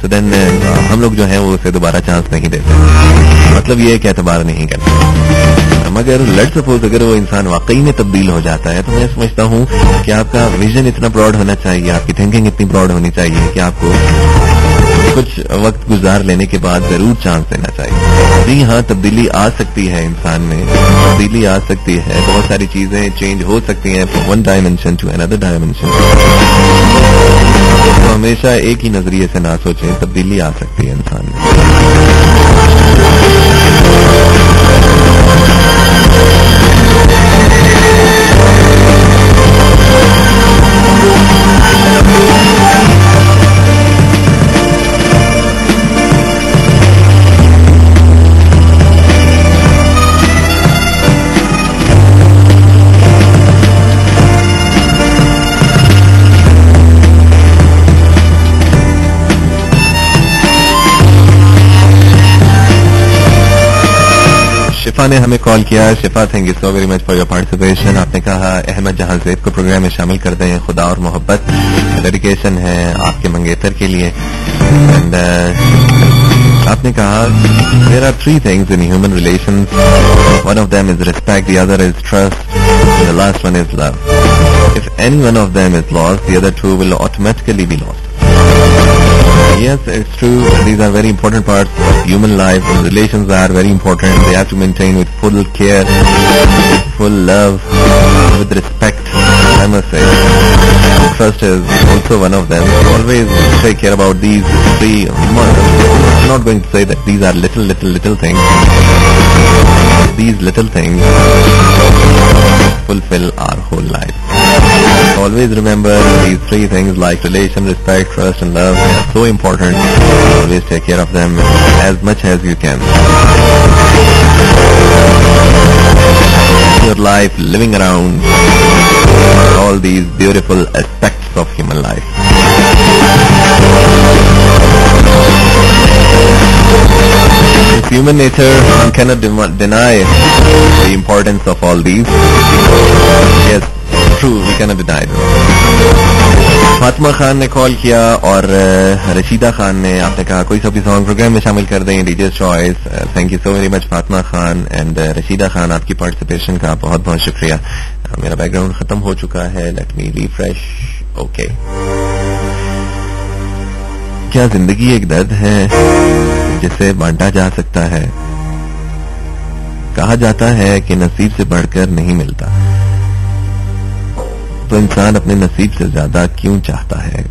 تو دین ہم لوگ جو ہیں وہ اسے دوبارہ چانس نہیں دیتے۔ مطلب یہ کہ اعتبار نہیں کرتے۔ مگر لیٹ سپوز اگر وہ انسان واقعی میں تبدیل ہو جاتا ہے تو میں سمجھتا ہوں کہ آپ کا ویژن اتنا براڈ ہونا چاہیے، آپ کی تھنکنگ اتنی براڈ ہونی چاہیے کہ آپ کو کچھ وقت گزار لینے کے بعد ضرور چانس دینا چاہیے۔ جی ہاں تبدیلی آ سکتی ہے انسان میں۔ تبدیلی آ سکتی ہے۔ بہت ساری چیزیں چینج ہو سکتی ہیں ون ڈائمینشن ٹو اندر ڈائمینشن ہمیشہ ایک ہی نظریے سے نہ سوچیں تبدیلی آ سکتی ہے انسان میں۔ شفا نے ہمیں کال کیا، Shifa thank you so very much for your participation آپ نے کہا، احمد جہاں زید کو پروگرام میں شامل کر دیں، خدا اور محبت ڈیڈیکیشن ہے آپ کے منگیتر کے لیے. اینڈ uh, آپ نے کہا there are three things in human relation one of them is respect the other is trust the last one is love if any one of them is lost the other two will automatically be lost Yes, it's true. These are very important parts of human life. Relations are very important. They have to maintain with full care, full love, with respect. I must say, trust is also one of them. Always take care about these three. I'm not going to say that these are little, little, little things. These little things fulfill our whole life. Always remember these three things like relation, respect, trust and love. They are so important. Always take care of them as much as you can. Your life living around all these beautiful aspects of human life. It's human nature. Cannot deny the importance of all these. Yes, true. We cannot deny them. Fatima Khan نے call کیا اور uh, Rashida Khan نے، آپ نے کہا، کوئی سا بھی سانگ پروگرام میں شامل کر دیں the choice thank you so very much Fatima Khan and Rashida Khan آپ کی پارٹیسپیشن کا بہت بہت شکریہ uh, میرا بیک گراؤنڈ ختم ہو چکا ہے لیٹ می ریفریش اوکے کیا زندگی ایک درد ہے جسے بانٹا جا سکتا ہے کہا جاتا ہے کہ نصیب سے بڑھ کر نہیں ملتا تو انسان اپنے نصیب سے زیادہ کیوں چاہتا ہے؟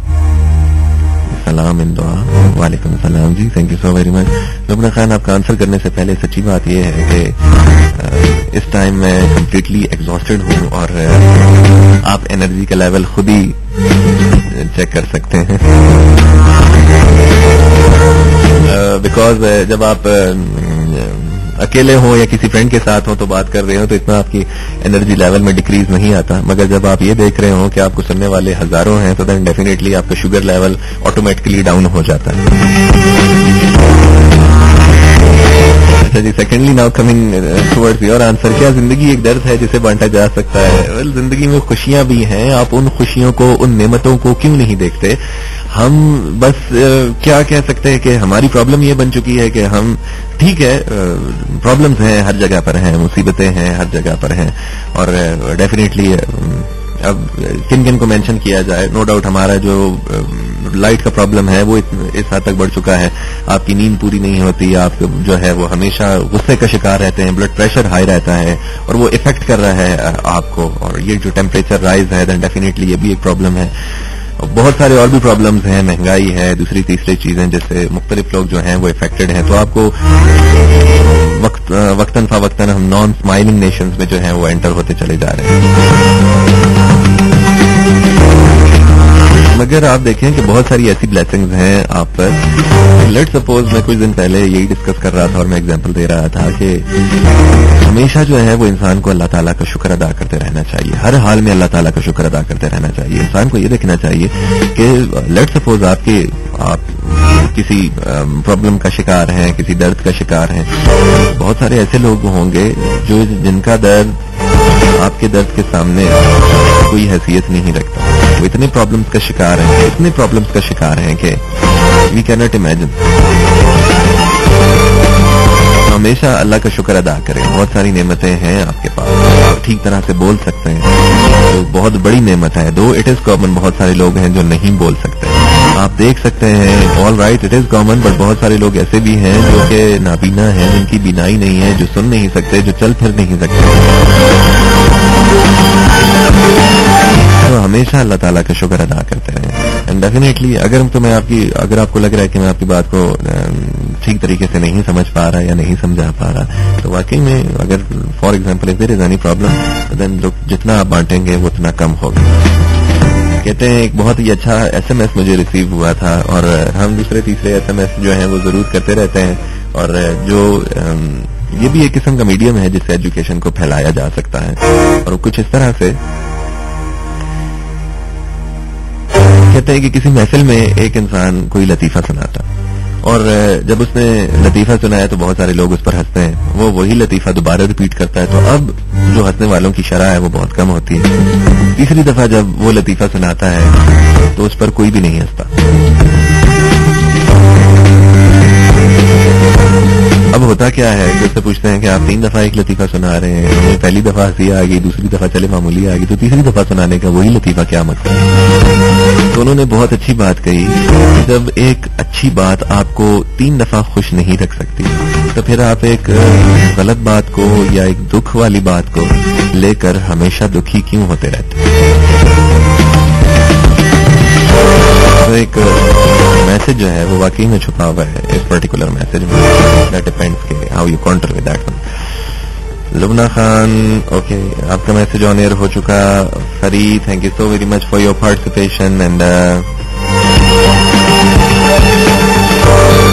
سلام ان دعا وعلیکم السلام. جی thank you so very much Lubna Khan, آپ کا آنسر کرنے سے پہلے سچی بات یہ ہے کہ اس ٹائم میں کمپلیٹلی ایگزاسٹڈ ہوں اور آپ انرجی کا لیول خود ہی چیک کر سکتے ہیں۔ بیکاز جب آپ اکیلے ہوں یا کسی فرینڈ کے ساتھ ہوں تو بات کر رہے ہوں تو اتنا آپ کی انرجی لیول میں ڈیکریز نہیں آتا۔ مگر جب آپ یہ دیکھ رہے ہوں کہ آپ کو سننے والے ہزاروں ہیں تو دین ڈیفینیٹلی آپ کا شوگر لیول آٹومیٹکلی ڈاؤن ہو جاتا ہے۔ اچھا جی secondly now coming towards your answer کیا زندگی ایک درد ہے جسے بانٹا جا سکتا ہے؟ well, زندگی میں خوشیاں بھی ہیں آپ ان خوشیوں کو ان نعمتوں کو کیوں نہیں دیکھتے؟ ہم بس کیا کہہ سکتے ہیں کہ ہماری پرابلم یہ بن چکی ہے کہ ہم، ٹھیک ہے پرابلمز ہیں، ہر جگہ پر ہیں، مصیبتیں ہیں، ہر جگہ پر ہیں، اور ڈیفینیٹلی اب کن کن کو مینشن کیا جائے نو ڈاؤٹ ہمارا جو لائٹ کا پرابلم ہے، وہ اس حد تک بڑھ چکا ہے۔ آپ کی نیند پوری نہیں ہوتی، آپ جو ہے وہ ہمیشہ غصے کا شکار رہتے ہیں بلڈ پریشر ہائی رہتا ہے، اور وہ افیکٹ کر رہا ہے آپ کو۔ اور یہ جو ٹیمپریچر رائز ہے دین ڈیفینیٹلی یہ بھی ایک پرابلم ہے۔ بہت سارے اور بھی پرابلمز ہیں، مہنگائی ہے، دوسری، تیسری چیزیں جس سے مختلف لوگ جو ہیں وہ افیکٹڈ ہیں۔ تو آپ کو وقت، وقتاً فوقتاً ہم نان اسمائلنگ نیشنز میں جو ہیں وہ انٹر ہوتے چلے جا رہے ہیں۔ مگر آپ دیکھیں کہ بہت ساری ایسی بلیسنگز ہیں آپ پر. لیٹ سپوز میں کچھ دن پہلے یہی ڈسکس کر رہا تھا اور میں اگزامپل دے رہا تھا کہ ہمیشہ جو ہے وہ انسان کو اللہ تعالیٰ کا شکر ادا کرتے رہنا چاہیے. ہر حال میں اللہ تعالیٰ کا شکر ادا کرتے رہنا چاہیے. انسان کو یہ دیکھنا چاہیے کہ لیٹ سپوز آپ کے آپ کسی پرابلم کا شکار ہیں، کسی درد کا شکار ہیں. بہت سارے ایسے لوگ ہوں گے جو جن کا درد آپ کے درد کے سامنے کوئی حیثیت نہیں رکھتا۔ وہ اتنے پرابلمس کا شکار ہیں اتنے پرابلمس کا شکار ہیں کہ وی کی ناٹ امیجن ہمیشہ اللہ کا شکر ادا کریں۔ بہت ساری نعمتیں ہیں آپ کے پاس۔ آپ ٹھیک طرح سے بول سکتے ہیں۔ تو بہت بڑی نعمت ہے۔ دو اٹ از کامن بہت سارے لوگ ہیں جو نہیں بول سکتے۔ آپ دیکھ سکتے ہیں all right it is common but بہت سارے لوگ ایسے بھی ہیں جو کہ نابینا ہیں، جن کی بینائی نہیں ہے، جو سن نہیں سکتے، جو چل پھر نہیں سکتے۔ تو ہمیشہ اللہ تعالیٰ کا شکر ادا کرتے رہے۔ اینڈ ڈیفینیٹلی اگر تو میں آپ کی اگر آپ کو لگ رہا ہے کہ میں آپ کی بات کو ٹھیک طریقے سے نہیں سمجھ پا رہا یا نہیں سمجھا پا رہا، تو واقعی میں اگر for example there is any problem then لوگ جتنا آپ بانٹیں گے وہ اتنا کم ہوگا۔ کہتے ہیں ایک بہت ہی اچھا ایس ایم ایس مجھے ریسیو ہوا تھا اور ہم دوسرے تیسرے ایس ایم ایس جو ہیں وہ ضرور کرتے رہتے ہیں اور جو یہ بھی ایک قسم کا میڈیم ہے جس سے ایجوکیشن کو پھیلایا جا سکتا ہے۔ اور کچھ اس طرح سے کہتے ہیں کہ کسی محفل میں ایک انسان کوئی لطیفہ سناتا۔ اور جب اس نے لطیفہ سنایا تو بہت سارے لوگ اس پر ہنستے ہیں۔ وہ وہی لطیفہ دوبارہ ریپیٹ کرتا ہے۔ تو اب جو ہنسنے والوں کی شرح ہے وہ بہت کم ہوتی ہے۔ تیسری دفعہ جب وہ لطیفہ سناتا ہے تو اس پر کوئی بھی نہیں ہنستا۔ کیا ہے؟ جس سے پوچھتے ہیں کہ آپ تین دفعہ ایک لطیفہ سنا رہے ہیں پہلی دفعہ ہنسی آ گئی دوسری دفعہ چلے معمولی آ گئی تو تیسری دفعہ سنانے کا وہی لطیفہ کیا مقصد ہے؟ تو انہوں نے بہت اچھی بات کہی جب ایک اچھی بات آپ کو تین دفعہ خوش نہیں رکھ سکتی، تو پھر آپ ایک غلط بات کو یا ایک دکھ والی بات کو لے کر ہمیشہ دکھی کیوں ہوتے رہتے؟ تو ایک میسج جو ہے وہ واقعی میں چھپا ہوا ہے اس پرٹیکولر میسج میں۔ Depend how you counter with that one Lubna Khan okay آپ کا میسج آن ایئر ہو چکا۔ Farid thank you so very much for your participation and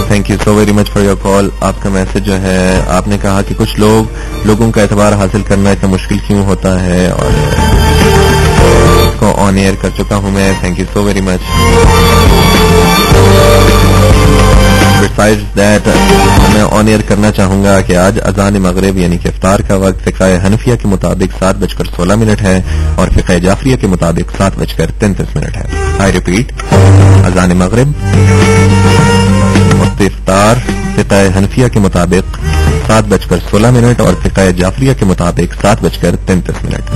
thank you so very much for your call آپ کا message جو ہے، آپ نے کہا کہ کچھ لوگ لوگوں کا اعتبار حاصل کرنا اتنا مشکل کیوں ہوتا ہے اور کو آن ایئر کر چکا ہوں میں. Thank you so very much that میں آن ایئر کرنا چاہوں گا کہ آج اذان مغرب یعنی کہ افطار کا وقت فقہ حنفیہ کے مطابق سات بج کر سولہ منٹ ہے اور فقہ جعفریہ کے مطابق سات بج کر تینتیس منٹ ہے. آئی ریپیٹ اذان مغرب افطار فقہ حنفیہ کے مطابق سات بج کر سولہ منٹ اور فقہ جعفریہ کے مطابق سات بج کر تینتیس منٹ.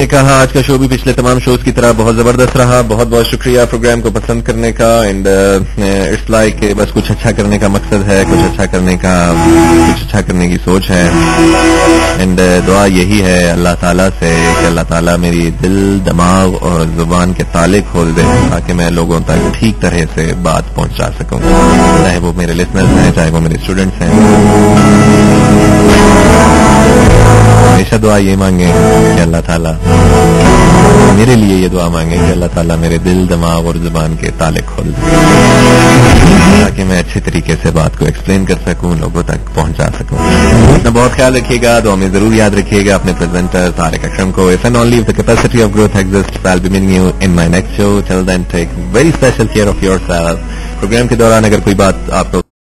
نے کہا، آج کا شو بھی پچھلے تمام شوز کی طرح بہت زبردست رہا۔ بہت بہت شکریہ پروگرام کو پسند کرنے کا اینڈ اٹس لائک بس کچھ اچھا کرنے کا مقصد ہے، کچھ اچھا کرنے کا، کچھ اچھا کرنے کی سوچ ہے۔ اینڈ دعا یہی ہے اللہ تعالیٰ سے کہ اللہ تعالیٰ میری دل، دماغ اور زبان کے تالے کھول دے تاکہ میں لوگوں تک ٹھیک طرح سے بات پہنچا سکوں۔ چاہے وہ میرے لسنرز ہیں، چاہے وہ میرے اسٹوڈنٹس ہیں۔ ہمیشہ دعا یہ مانگے کہ اللہ تعالیٰ میرے لیے یہ دعا مانگے کہ اللہ تعالیٰ میرے دل، دماغ اور زبان کے تالے کھول دے۔ تاکہ میں اچھے طریقے سے بات کو ایکسپلین کر سکوں، لوگوں تک پہنچا سکوں۔ اپنا بہت خیال رکھیے گا، دعا میں ضرور یاد رکھیے گا۔ اپنے پریزنٹر تارک اکرم کو if and only the capacity of growth exit be meeting you in my next show till then take very special care of yourself programme کے دوران اگر کوئی بات آپ کو